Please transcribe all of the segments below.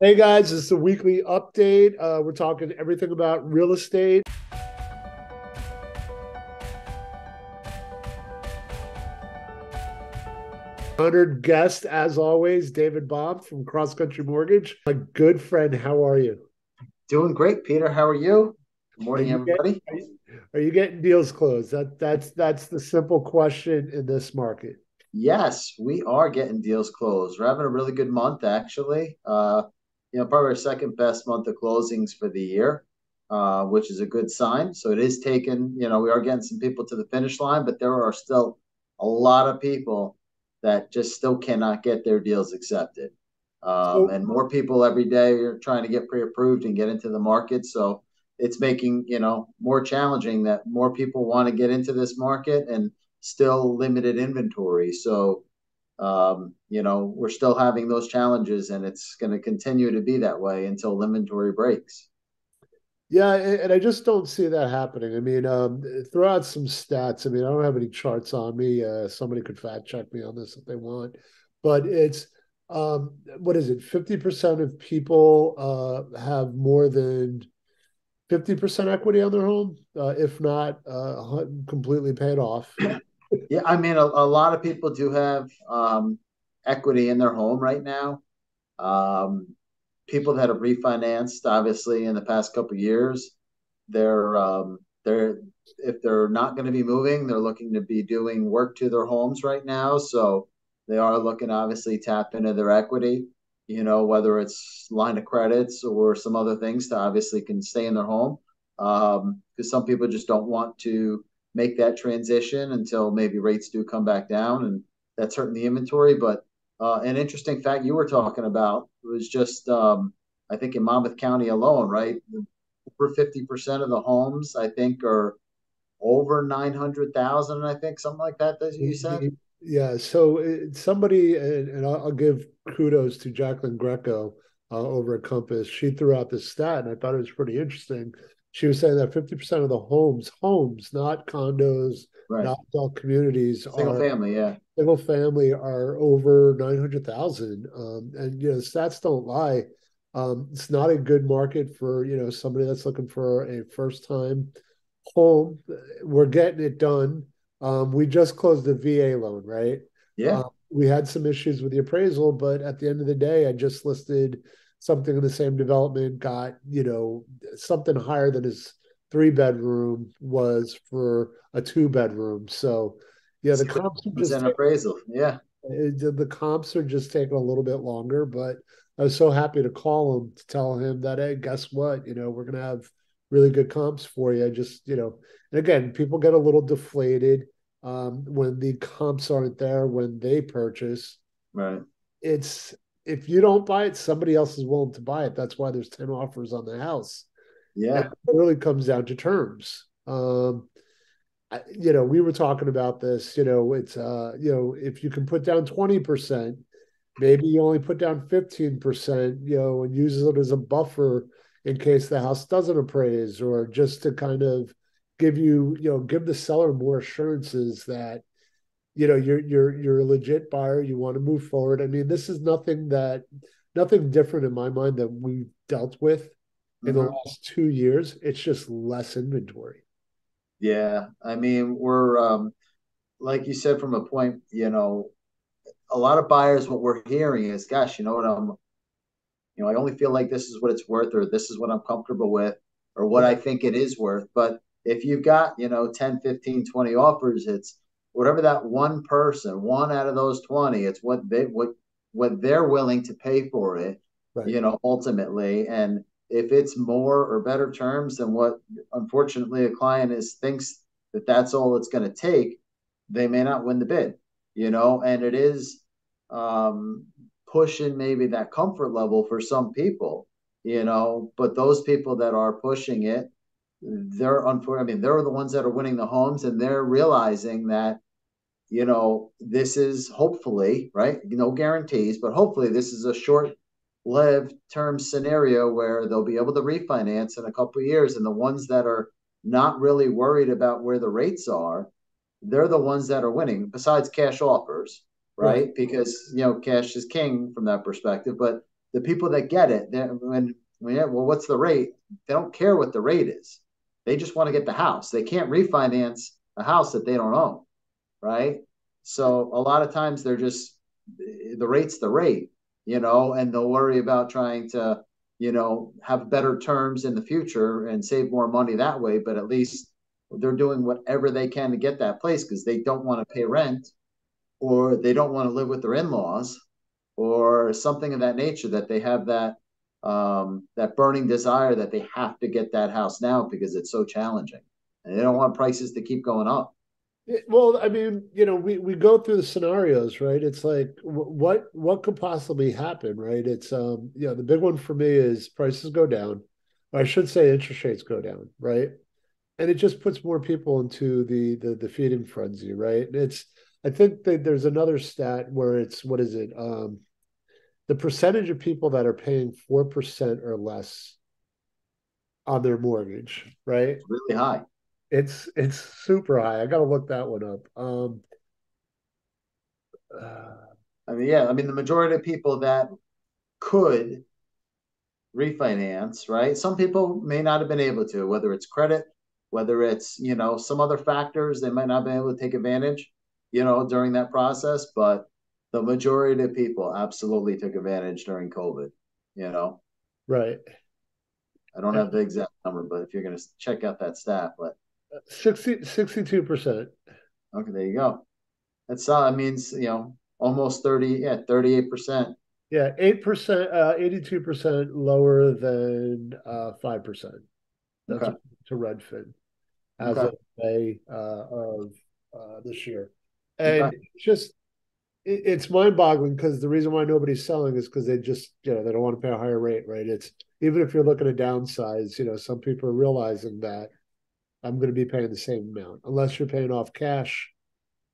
Hey guys, this is a weekly update. Uh, we're talking everything about real estate. Honored guest, as always, David Baum from Cross Country Mortgage. A good friend, how are you? Doing great, Peter. How are you? Good morning, are you everybody. Getting, are you getting deals closed? That that's that's the simple question in this market. Yes, we are getting deals closed. We're having a really good month, actually. Uh, you know, probably our second best month of closings for the year, uh, which is a good sign. So it is taking, you know, we are getting some people to the finish line, but there are still a lot of people that just still cannot get their deals accepted. Um, and more people every day are trying to get pre-approved and get into the market. So it's making you know more challenging that more people want to get into this market and still limited inventory. So um, you know we're still having those challenges, and it's going to continue to be that way until inventory breaks. Yeah, and I just don't see that happening. I mean, um, throw out some stats. I mean, I don't have any charts on me. Uh, somebody could fact check me on this if they want, but it's um, what is it? Fifty percent of people uh, have more than fifty percent equity on their home, uh, if not uh, completely paid off. Yeah, I mean, a, a, lot of people do have um, equity in their home right now. Um, people that have refinanced, obviously, in the past couple years, they're um, they're if they're not going to be moving, they're looking to be doing work to their homes right now. So they are looking obviously tap into their equity. You know, whether it's line of credits or some other things to obviously can stay in their home. Because um, some people just don't want to make that transition until maybe rates do come back down, and that's hurting the inventory. But uh, an interesting fact you were talking about was just, um, I think in Monmouth County alone, right? Over 50% of the homes, I think, are over 900,000, I think, something like that, that you said? Yeah. So uh, somebody, and I'll give kudos to Jacqueline Greco uh, over at Compass. She threw out this stat, and I thought it was pretty interesting. She was saying that 50% of the homes, homes, not condos, right. not adult communities, single are, family, yeah, single family are over 900,000. Um, and, you know, stats don't lie. Um, it's not a good market for, you know, somebody that's looking for a first time home. We're getting it done. Um, we just closed the VA loan, right? Yeah. Um, we had some issues with the appraisal, but at the end of the day, I just listed something in the same development, got, you know, something higher than his three bedroom was for a two bedroom. So, yeah, the comps are just an appraisal. Yeah. It, the comps are just taking a little bit longer, but I was so happy to call him to tell him that, hey, guess what? You know, we're going to have really good comps for you. Just, you know, and again, people get a little deflated um, when the comps aren't there when they purchase. Right. It's if you don't buy it, somebody else is willing to buy it. That's why there's 10 offers on the house. Yeah. it really comes down to terms. Um, I, you know, we were talking about this, you know, it's, uh, you know, if you can put down 20%, maybe you only put down 15%, you know, and use it as a buffer in case the house doesn't appraise or just to kind of give you you know give the seller more assurances that you know you're you're you're a legit buyer you want to move forward. I mean this is nothing that nothing different in my mind that we've dealt with in mm-hmm. the last two years. It's just less inventory. Yeah i mean we're um like you said from a point you know a lot of buyers what we're hearing is gosh you know what i'm you know i only feel like this is what it's worth or this is what i'm comfortable with or what i think it is worth. But if you've got you know 10 15 20 offers it's whatever that one person one out of those 20 it's what they what what they're willing to pay for it right. you know ultimately. And if it's more or better terms than what unfortunately a client is thinks that that's all it's going to take they may not win the bid you know? And it is um pushing maybe that comfort level for some people you know? But those people that are pushing it they're unfortunately, I mean, they're the ones that are winning the homes and they're realizing that, you know, this is hopefully, right? No guarantees, but hopefully this is a short lived term scenario where they'll be able to refinance in a couple of years. And the ones that are not really worried about where the rates are, they're the ones that are winning, besides cash offers, right? right. Because, you know, cash is king from that perspective. But the people that get it, when when yeah, well, what's the rate? They don't care what the rate is. They just want to get the house. They can't refinance a house that they don't own, right? So a lot of times they're just the rate's the rate, you know, and they'll worry about trying to, you know, have better terms in the future and save more money that way. But at least they're doing whatever they can to get that place because they don't want to pay rent or they don't want to live with their in-laws or something of that nature that they have that um, that burning desire that they have to get that house now because it's so challenging and they don't want prices to keep going up well i mean you know we, we go through the scenarios right? It's like what what could possibly happen right? It's um you know the big one for me is prices go down i should say interest rates go down right? And it just puts more people into the the, the feeding frenzy right? It's i think that there's another stat where it's what is it? Um the percentage of people that are paying 4% or less on their mortgage, right? It's really high. It's it's super high. I got to look that one up. Um uh, I mean, yeah, I mean the majority of people that could refinance, right? Some people may not have been able to, whether it's credit, whether it's, you know, some other factors, they might not be able to take advantage, you know, during that process, but the majority of people absolutely took advantage during COVID, you know? Right. I don't have the exact number, but if you're going to check out that stat, but 60, 62%. Okay, there you go. That's uh, that means, you know, almost 30, yeah, 38%. Yeah, 8%, uh, 82% lower than uh, 5%. That's okay. to Redfin as okay. of May uh, of uh, this year. And okay. just it's mind-boggling because the reason why nobody's selling is because they just you know they don't want to pay a higher rate right it's even if you're looking to downsize you know some people are realizing that i'm going to be paying the same amount unless you're paying off cash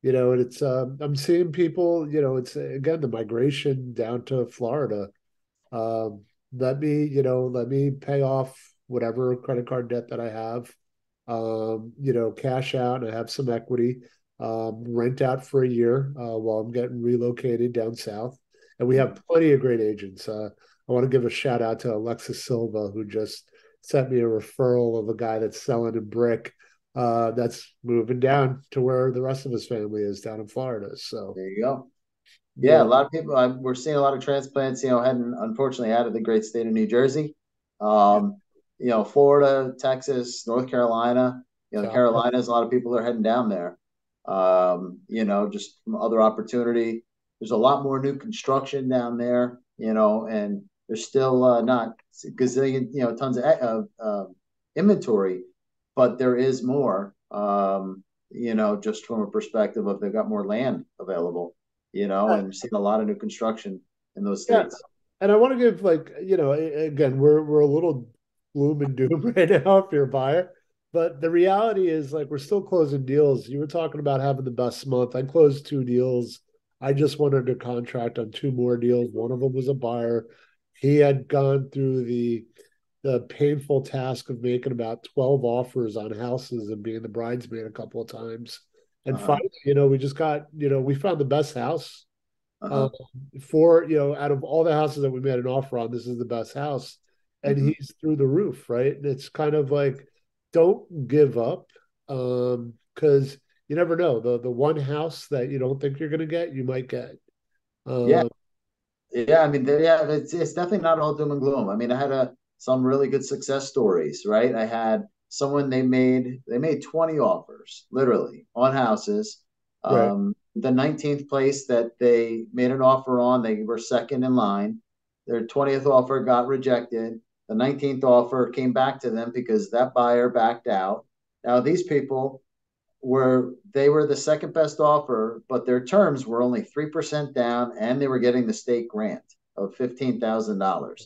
you know and it's um, i'm seeing people you know it's again the migration down to florida um, let me you know let me pay off whatever credit card debt that i have um, you know cash out and i have some equity um, rent out for a year uh, while I'm getting relocated down south. And we have plenty of great agents. Uh, I want to give a shout out to Alexis Silva, who just sent me a referral of a guy that's selling a brick uh, that's moving down to where the rest of his family is down in Florida. So there you go. Yeah, yeah. a lot of people. I'm, we're seeing a lot of transplants. You know, heading unfortunately out of the great state of New Jersey. Um, you know, Florida, Texas, North Carolina. You know, the Carolinas. A lot of people are heading down there um, you know, just other opportunity. There's a lot more new construction down there, you know, and there's still uh, not gazillion, you know, tons of uh, inventory, but there is more, um, you know, just from a perspective of they've got more land available, you know, and we've seen a lot of new construction in those states. Yeah. And I want to give like, you know, again, we're we're a little gloom and doom right now if you're a buyer. But the reality is, like, we're still closing deals. You were talking about having the best month. I closed two deals. I just went under contract on two more deals. One of them was a buyer. He had gone through the the painful task of making about 12 offers on houses and being the bridesmaid a couple of times. And uh-huh. finally, you know, we just got, you know, we found the best house. Uh-huh. Um, for, you know, out of all the houses that we made an offer on, this is the best house. And mm-hmm. he's through the roof, right? And it's kind of like, don't give up um because you never know the the one house that you don't think you're going to get you might get um, yeah yeah i mean yeah it's, it's definitely not all doom and gloom. I mean i had a some really good success stories right? I had someone they made they made 20 offers literally on houses. Right. um the 19th place that they made an offer on they were second in line. Their 20th offer got rejected. The 19th offer came back to them because that buyer backed out. Now, these people were they were the second best offer, but their terms were only 3% down and they were getting the state grant of $15,000.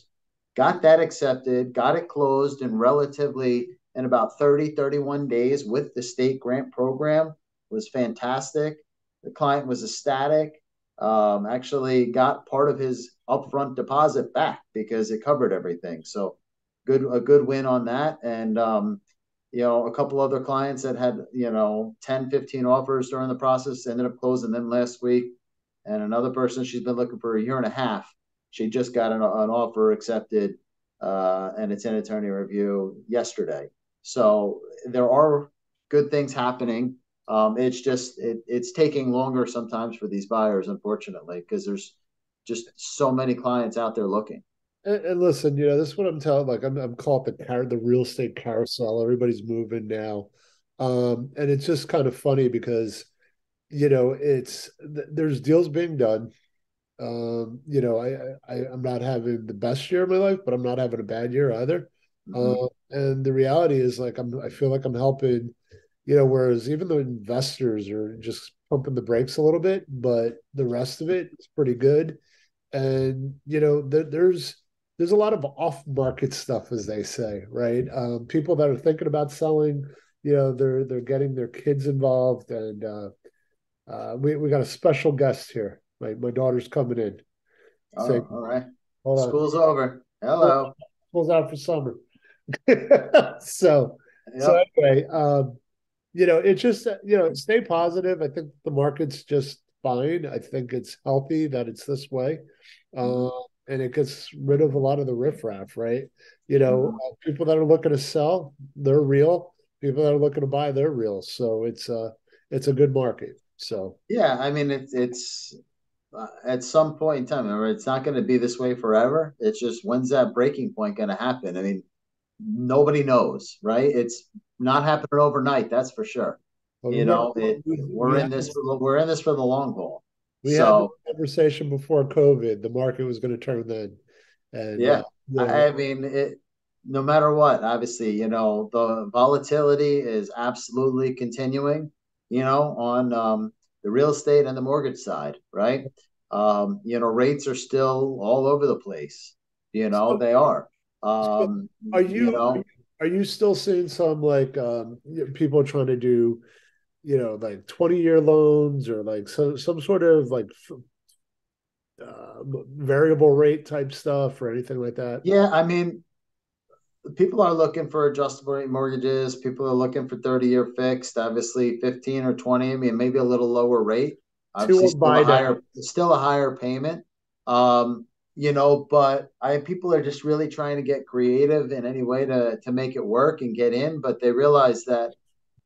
Got that accepted, got it closed in relatively in about 30, 31 days with the state grant program was fantastic. The client was ecstatic. Um, actually got part of his upfront deposit back because it covered everything. So good a good win on that. And um, you know, a couple other clients that had, you know, 10, 15 offers during the process ended up closing them last week. And another person, she's been looking for a year and a half she just got an, an offer accepted, uh, and it's in attorney review yesterday. So there are good things happening. Um, it's just it, it's taking longer sometimes for these buyers, unfortunately, because there's just so many clients out there looking. And, and, listen, you know, this is what I'm telling. Like, I'm I'm caught the car the real estate carousel. Everybody's moving now, um, and it's just kind of funny because, you know, it's there's deals being done. Um, you know, I, I I'm not having the best year of my life, but I'm not having a bad year either. Mm-hmm. Uh, and the reality is, like, I'm I feel like I'm helping. You know, whereas even the investors are just pumping the brakes a little bit, but the rest of it is pretty good. And you know, there, there's there's a lot of off market stuff, as they say, right? Um, people that are thinking about selling, you know, they're they're getting their kids involved, and uh, uh, we we got a special guest here. My my daughter's coming in. Oh, Say, all right. Hold School's on. over. Hello. School's out for summer. so yep. so anyway, um, you know, it's just you know, stay positive. I think the market's just fine. I think it's healthy that it's this way. Mm-hmm. And it gets rid of a lot of the riffraff, right? You know, mm-hmm. uh, people that are looking to sell, they're real. People that are looking to buy, they're real. So it's a uh, it's a good market. So yeah, I mean it's it's uh, at some point in time. Remember, it's not going to be this way forever. It's just when's that breaking point going to happen? I mean, nobody knows, right? It's not happening overnight. That's for sure. Well, you know, it, we're in this. For, we're in this for the long haul. We so, had a conversation before COVID. The market was going to turn then. And yeah, uh, know, I mean, it, no matter what, obviously, you know, the volatility is absolutely continuing, you know, on um, the real estate and the mortgage side, right? Um, you know, rates are still all over the place. You know, so, they are. Um, are you, you know, are you still seeing some like um, people trying to do you know like 20 year loans or like some some sort of like uh, variable rate type stuff or anything like that? Yeah i mean people are looking for adjustable rate mortgages. People are looking for 30 year fixed. Obviously 15 or 20 i mean maybe a little lower rate. Obviously still a, higher, still a higher payment. Um you know but i people are just really trying to get creative in any way to to make it work and get in but they realize that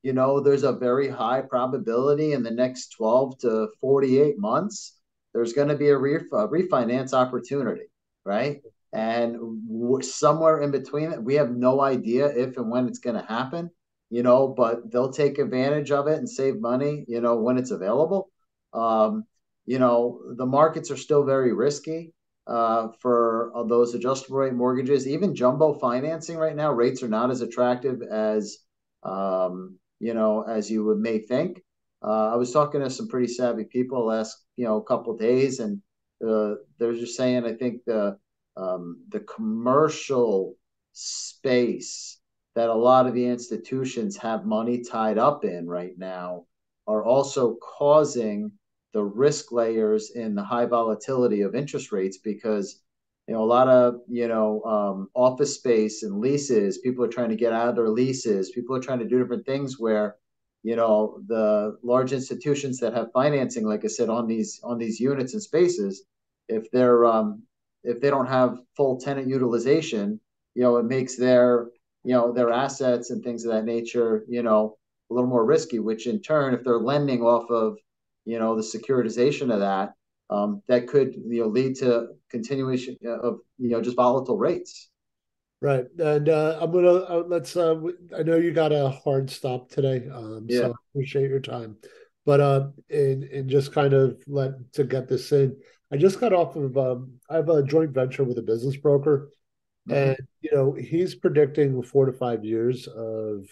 you know, there's a very high probability in the next 12 to 48 months, there's going to be a, ref- a refinance opportunity, right? And w- somewhere in between we have no idea if and when it's going to happen, you know, but they'll take advantage of it and save money, you know, when it's available. Um, you know, the markets are still very risky uh, for those adjustable rate mortgages. Even jumbo financing right now, rates are not as attractive as um, you know, as you would may think. Uh, I was talking to some pretty savvy people last, you know, a couple days, and uh, they're just saying I think the um, the commercial space that a lot of the institutions have money tied up in right now are also causing the risk layers in the high volatility of interest rates because you know a lot of you know um, office space and leases people are trying to get out of their leases. People are trying to do different things where you know the large institutions that have financing like i said on these on these units and spaces if they're um, if they don't have full tenant utilization you know it makes their you know their assets and things of that nature you know a little more risky which in turn if they're lending off of you know the securitization of that that could you know lead to continuation of you know just volatile rates. Right, and uh, I'm gonna uh, let's. Uh, I know you got a hard stop today, um, yeah. so I appreciate your time. But uh, and and just kind of let to get this in. I just got off of. Um, I have a joint venture with a business broker, mm-hmm. and you know he's predicting four to five years of.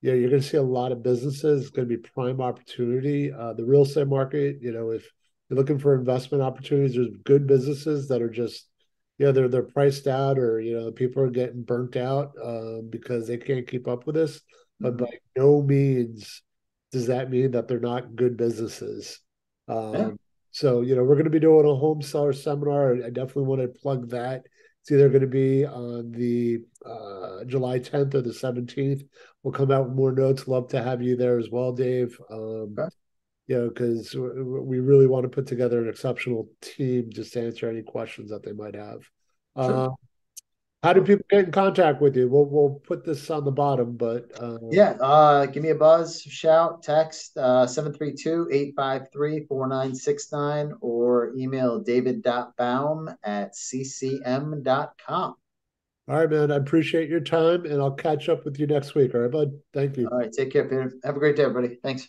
You know, you're going to see a lot of businesses. It's going to be prime opportunity. Uh, the real estate market. You know, if you're looking for investment opportunities, there's good businesses that are just, you know, they're they're priced out or you know people are getting burnt out uh, because they can't keep up with this. But mm-hmm. by no means does that mean that they're not good businesses. Um, yeah. So you know we're going to be doing a home seller seminar. I definitely want to plug that. It's either going to be on the uh, July 10th or the 17th. We'll come out with more notes. Love to have you there as well, Dave. Um, okay you know, because we really want to put together an exceptional team just to answer any questions that they might have. Sure. Uh, how do people get in contact with you? We'll we'll put this on the bottom, but uh, yeah, uh, give me a buzz, shout, text uh, 732-853-4969 or email david.baum at ccm.com. All right, man. I appreciate your time and I'll catch up with you next week. All right, bud. Thank you. All right. Take care, Peter. Have a great day, everybody. Thanks.